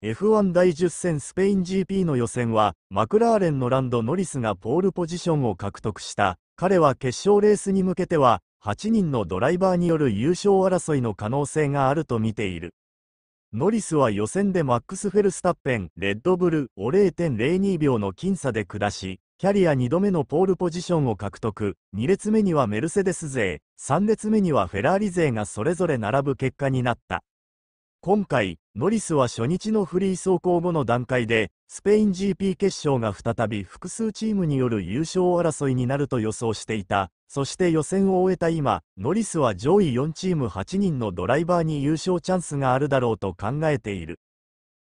F1 第10戦スペイン GP の予選は、マクラーレンのランド・ノリスがポールポジションを獲得した。彼は決勝レースに向けては、8人のドライバーによる優勝争いの可能性があると見ている。ノリスは予選でマックス・フェルスタッペン、レッドブルを0.02秒の僅差で下し、キャリア2度目のポールポジションを獲得、2列目にはメルセデス勢、3列目にはフェラーリ勢がそれぞれ並ぶ結果になった。今回、ノリスは初日のフリー走行後の段階で、スペイン GP 決勝が再び複数チームによる優勝争いになると予想していた。そして予選を終えた今、ノリスは上位4チーム8人のドライバーに優勝チャンスがあるだろうと考えている。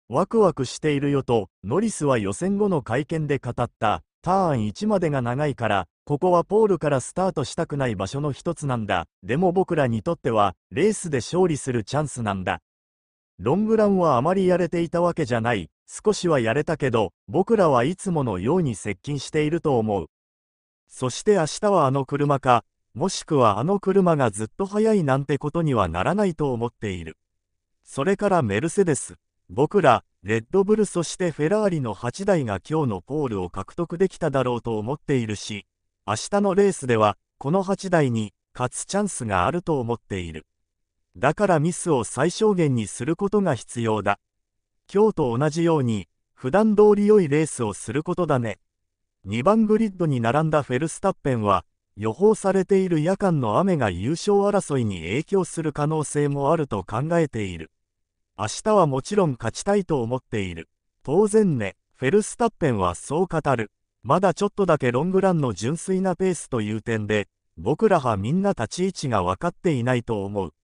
ワクワクしているよと、ノリスは予選後の会見で語った、ターン1までが長いから、ここはポールからスタートしたくない場所の一つなんだ。でも僕らにとっては、レースで勝利するチャンスなんだ。ロングランはあまりやれていたわけじゃない。少しはやれたけど、僕らはいつものように接近していると思う。そして明日はあの車か、もしくはあの車がずっと速いなんてことにはならないと思っている。それからメルセデス、僕ら、レッドブルそしてフェラーリの8台が今日のポールを獲得できただろうと思っているし、明日のレースでは、この8台に勝つチャンスがあると思っている。だからミスを最小限にすることが必要だ。今日と同じように、普段通り良いレースをすることだね。2番グリッドに並んだフェルスタッペンは、予報されている夜間の雨が優勝争いに影響する可能性もあると考えている。明日はもちろん勝ちたいと思っている。当然ね、フェルスタッペンはそう語る。まだちょっとだけロングランの純粋なペースという点で、僕らはみんな立ち位置が分かっていないと思う。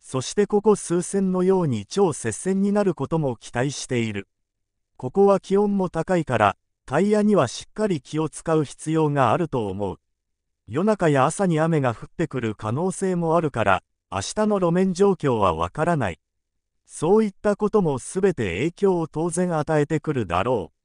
そしてここ数戦のように超接戦になることも期待している。ここは気温も高いから、タイヤにはしっかり気を使う必要があると思う。夜中や朝に雨が降ってくる可能性もあるから、明日の路面状況はわからない。そういったことも全て影響を当然与えてくるだろう。